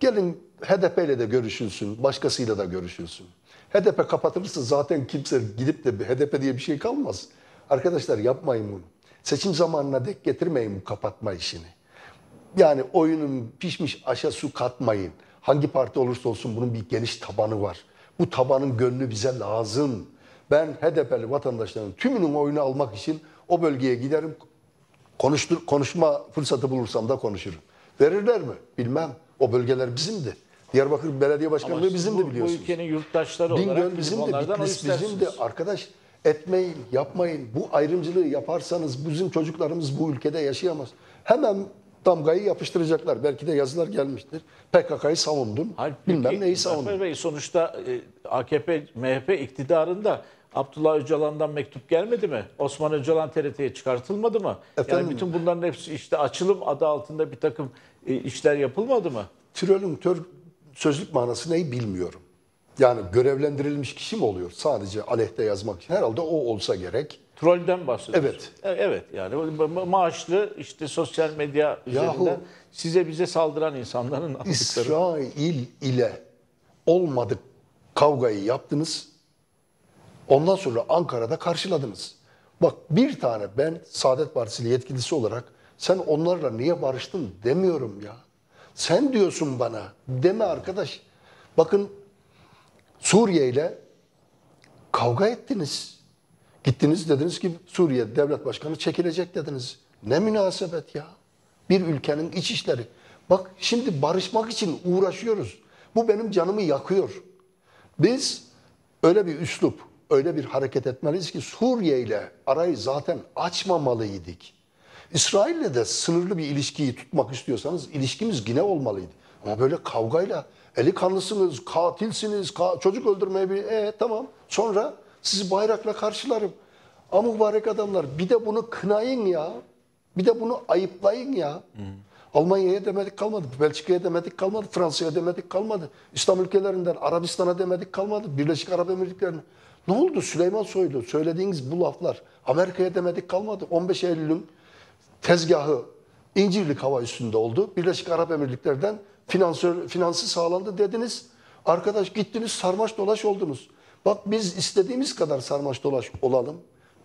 Gelin HDP ile de görüşülsün, başkasıyla da görüşülsün. HDP kapatılırsa zaten kimse gidip de HDP diye bir şey kalmaz. Arkadaşlar yapmayın bunu. Seçim zamanına dek getirmeyin bu kapatma işini. Yani oyunun pişmiş aşa su katmayın. Hangi parti olursa olsun bunun bir geniş tabanı var. Bu tabanın gönlü bize lazım. Ben HDP'li vatandaşların tümünün oyunu almak için o bölgeye giderim. Konuştur, konuşma fırsatı bulursam da konuşurum. Verirler mi? Bilmem. O bölgeler bizimdi. Diyarbakır Belediye Başkanlığı Ama siz bizimdi bu, biliyorsunuz. ülkenin yurttaşları olarak Bingöl bizim bizim de, Bitlis bizim de. Arkadaş etmeyin, yapmayın. Bu ayrımcılığı yaparsanız bizim çocuklarımız bu ülkede yaşayamaz. Hemen damgayı yapıştıracaklar. Belki de yazılar gelmiştir. PKK'yı savundun. Halbuki bilmem neyi savundun. Bey sonuçta e, AKP, MHP iktidarında Abdullah Öcalan'dan mektup gelmedi mi? Osman Öcalan TRT'ye çıkartılmadı mı? Efendim? Yani bütün bunların hepsi işte açılım adı altında bir takım e, işler yapılmadı mı? Türel'in tör, sözlük manası neyi bilmiyorum. Yani görevlendirilmiş kişi mi oluyor? Sadece aleyhte yazmak için. Herhalde o olsa gerek. Trollden bahsediyoruz. Evet. E, Evet yani ma- ma- maaşlı işte sosyal medya üzerinden size bize saldıran insanların. İsrail ile olmadık kavgayı yaptınız. Ondan sonra Ankara'da karşıladınız. Bak bir tane ben Saadet Partisi yetkilisi olarak sen onlarla niye barıştın demiyorum ya. Sen diyorsun bana deme arkadaş. Bakın Suriye ile kavga ettiniz. Gittiniz dediniz ki Suriye devlet başkanı çekilecek dediniz. Ne münasebet ya. Bir ülkenin iç işleri. Bak şimdi barışmak için uğraşıyoruz. Bu benim canımı yakıyor. Biz öyle bir üslup, öyle bir hareket etmeliyiz ki Suriye ile arayı zaten açmamalıydık. İsrail'le de sınırlı bir ilişkiyi tutmak istiyorsanız ilişkimiz yine olmalıydı. Ama böyle kavgayla eli kanlısınız, katilsiniz, ka- çocuk öldürmeye bir... E tamam sonra sizi bayrakla karşılarım. Ama mübarek adamlar bir de bunu kınayın ya. Bir de bunu ayıplayın ya. Almanya'ya demedik kalmadı, Belçika'ya demedik kalmadı, Fransa'ya demedik kalmadı. İslam ülkelerinden Arabistan'a demedik kalmadı, Birleşik Arap Emirlikleri'ne. Ne oldu Süleyman Soylu? Söylediğiniz bu laflar Amerika'ya demedik kalmadı. 15 Eylül'ün tezgahı İncirlik hava üstünde oldu. Birleşik Arap Emirlikleri'nden finansör, finansı sağlandı dediniz. Arkadaş gittiniz sarmaş dolaş oldunuz. Bak biz istediğimiz kadar sarmaş dolaş olalım.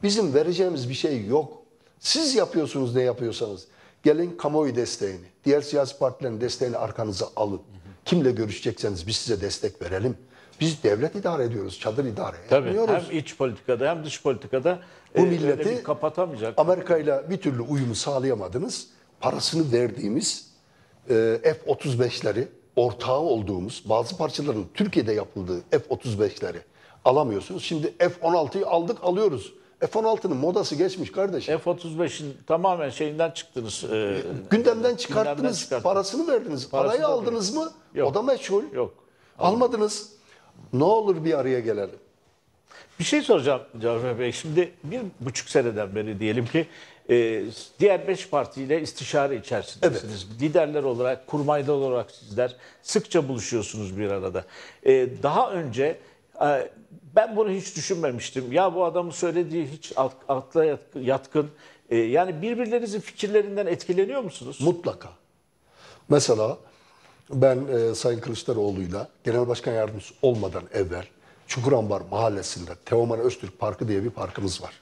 Bizim vereceğimiz bir şey yok. Siz yapıyorsunuz ne yapıyorsanız. Gelin kamuoyu desteğini, diğer siyasi partilerin desteğini arkanıza alın. Kimle görüşecekseniz biz size destek verelim. Biz devlet idare ediyoruz, çadır idare Tabii etmiyoruz. hem iç politikada hem dış politikada Bu e, milleti kapatamayacak. Amerika ile bir türlü uyumu sağlayamadınız. Parasını verdiğimiz e, F-35'leri ortağı olduğumuz bazı parçaların Türkiye'de yapıldığı F-35'leri alamıyorsunuz. Şimdi F-16'yı aldık alıyoruz. F-16'nın modası geçmiş kardeşim. F-35'in tamamen şeyinden çıktınız. e, Gündemden çıkarttınız, çıkarttınız. parasını verdiniz. Parasını Parayı aldınız mı? Yok. O da meçhul. Yok. Almadınız. Ne olur bir araya gelelim. Bir şey soracağım Cafer Bey. Şimdi bir buçuk seneden beri diyelim ki e, diğer beş partiyle istişare içerisindesiniz. Liderler olarak, kurmaylar olarak sizler sıkça buluşuyorsunuz bir arada. E, daha önce e, ben bunu hiç düşünmemiştim. Ya bu adamın söylediği hiç alt- yat- yatkın. E, yani birbirlerinizin fikirlerinden etkileniyor musunuz? Mutlaka. Mesela ben e, Sayın Kılıçdaroğlu'yla Genel Başkan Yardımcısı olmadan evvel Çukurambar Mahallesi'nde Teoman Öztürk Parkı diye bir parkımız var.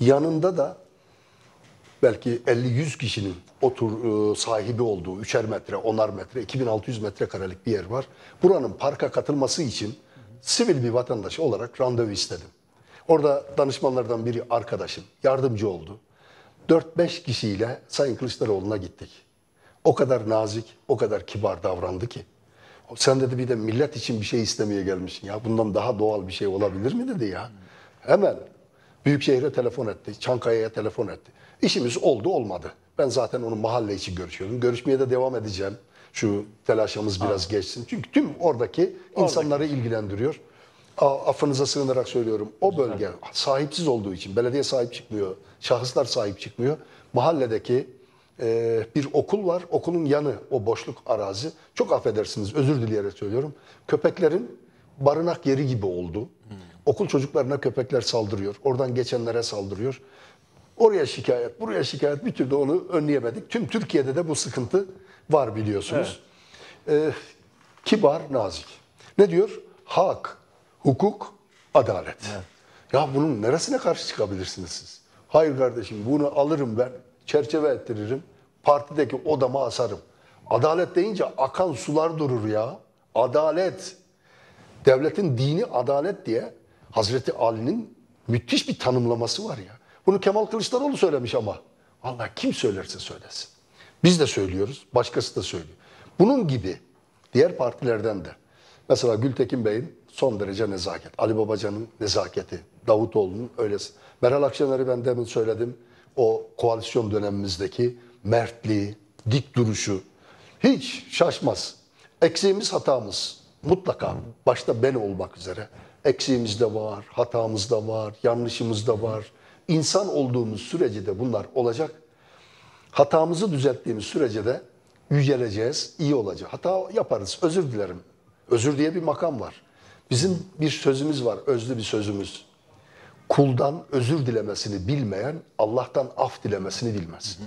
Yanında da belki 50-100 kişinin otur e, sahibi olduğu 3'er metre, 10'ar metre, 2600 metrekarelik bir yer var. Buranın parka katılması için sivil bir vatandaş olarak randevu istedim. Orada danışmanlardan biri arkadaşım, yardımcı oldu. 4-5 kişiyle Sayın Kılıçdaroğlu'na gittik. O kadar nazik, o kadar kibar davrandı ki. Sen dedi bir de millet için bir şey istemeye gelmişsin ya. Bundan daha doğal bir şey olabilir mi dedi ya. Hemen Büyükşehir'e telefon etti, Çankaya'ya telefon etti. İşimiz oldu olmadı. Ben zaten onu mahalle için görüşüyorum. Görüşmeye de devam edeceğim. Şu telaşımız biraz geçsin. Çünkü tüm oradaki insanları ilgilendiriyor. A- Affınıza sığınarak söylüyorum. O bölge sahipsiz olduğu için belediye sahip çıkmıyor, şahıslar sahip çıkmıyor. Mahalledeki e, bir okul var. Okulun yanı o boşluk arazi. Çok affedersiniz özür dileyerek söylüyorum. Köpeklerin barınak yeri gibi oldu. Okul çocuklarına köpekler saldırıyor. Oradan geçenlere saldırıyor. Oraya şikayet, buraya şikayet bir türlü onu önleyemedik. Tüm Türkiye'de de bu sıkıntı var biliyorsunuz. Ee, kibar, nazik. Ne diyor? Hak, hukuk, adalet. Ya bunun neresine karşı çıkabilirsiniz siz? Hayır kardeşim bunu alırım ben, çerçeve ettiririm, partideki odama asarım. Adalet deyince akan sular durur ya. Adalet. Devletin dini adalet diye Hazreti Ali'nin müthiş bir tanımlaması var ya. Bunu Kemal Kılıçdaroğlu söylemiş ama. Vallahi kim söylerse söylesin. Biz de söylüyoruz, başkası da söylüyor. Bunun gibi diğer partilerden de. Mesela Gültekin Bey'in son derece nezaket. Ali Babacan'ın nezaketi. Davutoğlu'nun öylesi. Meral Akşener'i ben demin söyledim. O koalisyon dönemimizdeki mertliği, dik duruşu. Hiç şaşmaz. Eksiğimiz hatamız. Mutlaka. Başta ben olmak üzere. Eksiğimiz de var, hatamız da var, yanlışımız da var. İnsan olduğumuz sürece de bunlar olacak. Hatamızı düzelttiğimiz sürece de yüceleceğiz, iyi olacak. Hata yaparız, özür dilerim. Özür diye bir makam var. Bizim bir sözümüz var, özlü bir sözümüz. Kuldan özür dilemesini bilmeyen Allah'tan af dilemesini bilmez.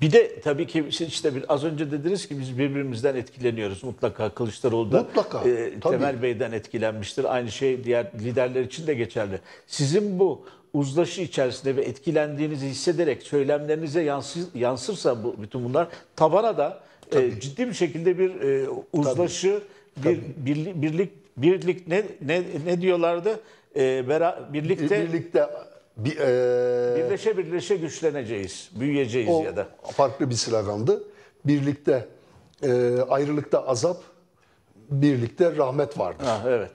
Bir de tabii ki siz işte bir, az önce dediniz ki biz birbirimizden etkileniyoruz. Mutlaka Kılıçdaroğlu da Mutlaka, e, tabii. Temel Bey'den etkilenmiştir. Aynı şey diğer liderler için de geçerli. Sizin bu uzlaşı içerisinde ve etkilendiğinizi hissederek söylemlerinize yansı, yansırsa bu bütün bunlar tabana da e, ciddi bir şekilde bir e, uzlaşı, bir birlik, birlik birlik ne ne ne diyorlardı? E, bera, birlikte Birlikte bir, eee, birleşe birleşe güçleneceğiz, büyüyeceğiz o ya da. farklı bir slogandı. Birlikte eee, ayrılıkta azap, birlikte rahmet vardır. Ha, evet.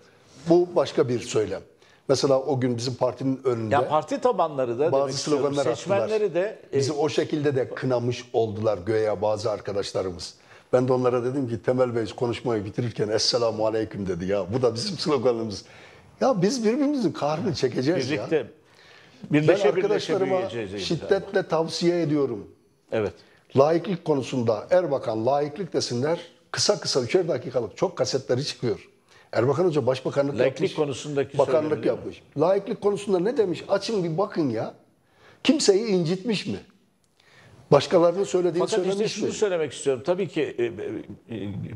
Bu başka bir söylem. Mesela o gün bizim partinin önünde Ya parti tabanları da bazı sloganlar attılar. seçmenleri de e, Bizi o şekilde de kınamış oldular göğe bazı arkadaşlarımız. Ben de onlara dedim ki Temel Bey konuşmayı bitirirken Esselamu Aleyküm dedi ya. Bu da bizim sloganımız. Ya biz birbirimizin kahrını çekeceğiz ya. birlikte Ben birleşe birleşe arkadaşlarıma şiddetle tavsiye ediyorum. Evet. Laiklik konusunda Erbakan laiklik desinler kısa kısa üçer dakikalık çok kasetleri çıkıyor. Erbakan Hoca başbakanlık Laiklik yapmış. konusundaki bakanlık değil mi? yapmış. Laiklik konusunda ne demiş? Açın bir bakın ya. Kimseyi incitmiş mi? Başkalarının söylediğini Fakat işte söylemiş şunu mi? söylemek istiyorum. Tabii ki e, e,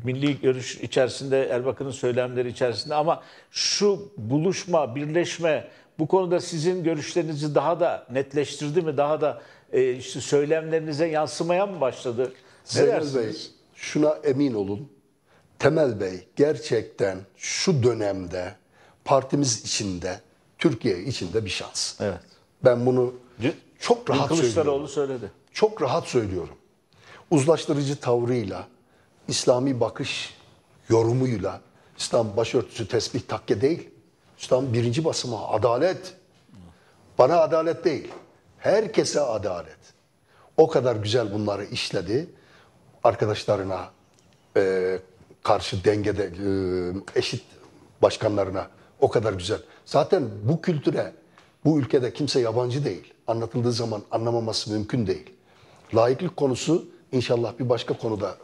milli görüş içerisinde, Erbakan'ın söylemleri içerisinde ama şu buluşma, birleşme bu konuda sizin görüşlerinizi daha da netleştirdi mi? Daha da e, işte söylemlerinize yansımaya mı başladı? Ne Zeynel Bey, şuna emin olun. Temel Bey gerçekten şu dönemde partimiz içinde, Türkiye içinde bir şans. Evet. Ben bunu Dün- çok rahat söylüyorum. Kılıçdaroğlu söyledi. Çok rahat söylüyorum. Uzlaştırıcı tavrıyla, İslami bakış yorumuyla, İslam başörtüsü tesbih takke değil. İslam birinci basıma adalet. Bana adalet değil. Herkese adalet. O kadar güzel bunları işledi. Arkadaşlarına e, karşı dengede e, eşit başkanlarına o kadar güzel. Zaten bu kültüre bu ülkede kimse yabancı değil. Anlatıldığı zaman anlamaması mümkün değil. Laiklik konusu inşallah bir başka konuda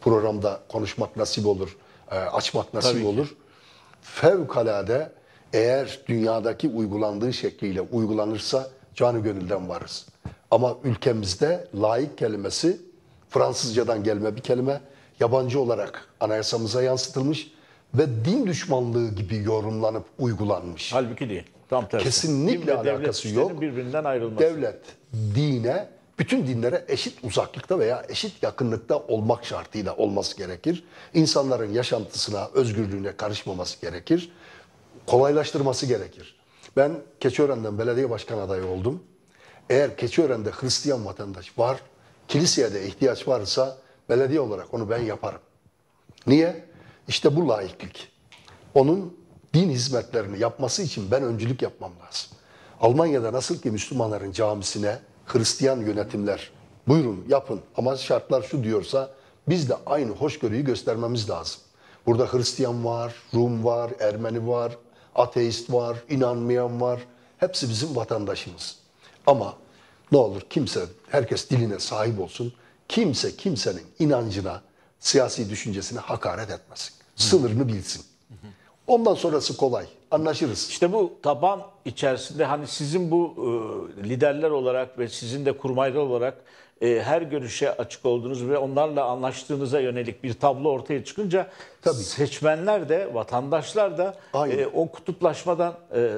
programda konuşmak nasip olur, e, açmak nasip Tabii ki. olur. Fevkalade eğer dünyadaki uygulandığı şekliyle uygulanırsa canı gönülden varız. Ama ülkemizde laik kelimesi Fransızcadan gelme bir kelime. Yabancı olarak anayasamıza yansıtılmış ve din düşmanlığı gibi yorumlanıp uygulanmış. Halbuki değil. Tam tersi. Kesinlikle devlet alakası yok. birbirinden ayrılması. Devlet dine, bütün dinlere eşit uzaklıkta veya eşit yakınlıkta olmak şartıyla olması gerekir. İnsanların yaşantısına, özgürlüğüne karışmaması gerekir. Kolaylaştırması gerekir. Ben Keçiören'den belediye başkan adayı oldum. Eğer Keçiören'de Hristiyan vatandaş var, kiliseye de ihtiyaç varsa belediye olarak onu ben yaparım. Niye? İşte bu laiklik. Onun din hizmetlerini yapması için ben öncülük yapmam lazım. Almanya'da nasıl ki Müslümanların camisine Hristiyan yönetimler buyurun yapın ama şartlar şu diyorsa biz de aynı hoşgörüyü göstermemiz lazım. Burada Hristiyan var, Rum var, Ermeni var, ateist var, inanmayan var. Hepsi bizim vatandaşımız. Ama ne olur kimse, herkes diline sahip olsun. Kimse kimsenin inancına, siyasi düşüncesine hakaret etmesin. Sınırını bilsin. Ondan sonrası kolay. Anlaşırız. İşte bu taban içerisinde hani sizin bu e, liderler olarak ve sizin de kurmaylar olarak e, her görüşe açık olduğunuz ve onlarla anlaştığınıza yönelik bir tablo ortaya çıkınca Tabii. seçmenler de vatandaşlar da Aynen. e, o kutuplaşmadan e,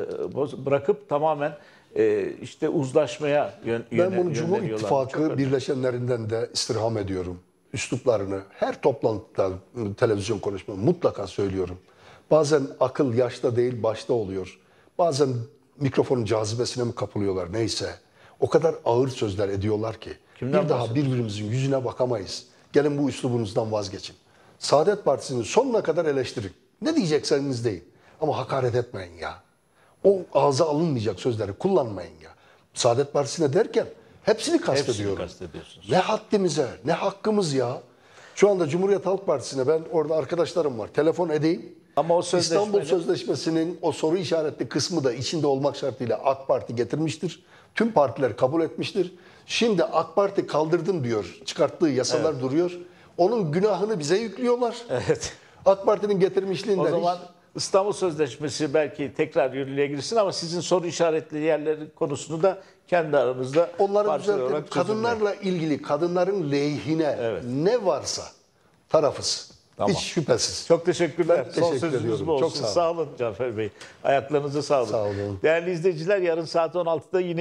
bırakıp tamamen e, işte uzlaşmaya yön, Ben bunu Cumhur İttifakı birleşenlerinden de istirham ediyorum. Üsluplarını her toplantıda televizyon konuşma mutlaka söylüyorum. Bazen akıl yaşta değil başta oluyor. Bazen mikrofonun cazibesine mi kapılıyorlar neyse. O kadar ağır sözler ediyorlar ki. Kimden bir daha birbirimizin yüzüne bakamayız. Gelin bu üslubunuzdan vazgeçin. Saadet Partisi'ni sonuna kadar eleştirin. Ne diyecekseniz deyin. Ama hakaret etmeyin ya. O ağza alınmayacak sözleri kullanmayın ya. Saadet Partisi'ne derken hepsini kastediyorum. kastediyorsunuz. Ne haddimize, ne hakkımız ya. Şu anda Cumhuriyet Halk Partisi'ne ben orada arkadaşlarım var. Telefon edeyim. Ama o İstanbul sözleşmenin- Sözleşmesi'nin o soru işaretli kısmı da içinde olmak şartıyla AK Parti getirmiştir. Tüm partiler kabul etmiştir. Şimdi AK Parti kaldırdım diyor. Çıkarttığı yasalar duruyor. Onun günahını bize yüklüyorlar. Evet. AK Parti'nin getirmişliğinden O zaman İstanbul Sözleşmesi belki tekrar yürürlüğe girsin ama sizin soru işaretli yerleri konusunu da kendi aranızda Onları düzeltelim. Kadınlarla ilgili, kadınların lehine ne varsa tarafız. Tamam. Hiç şüphesiz. Çok teşekkürler. Ben Son teşekkür sözünüz ediyorum. bu olsun. Çok sağ olun. Sağ olun Cafer Bey. Ayaklarınıza sağlık. Sağ olun. Değerli izleyiciler yarın saat 16'da yine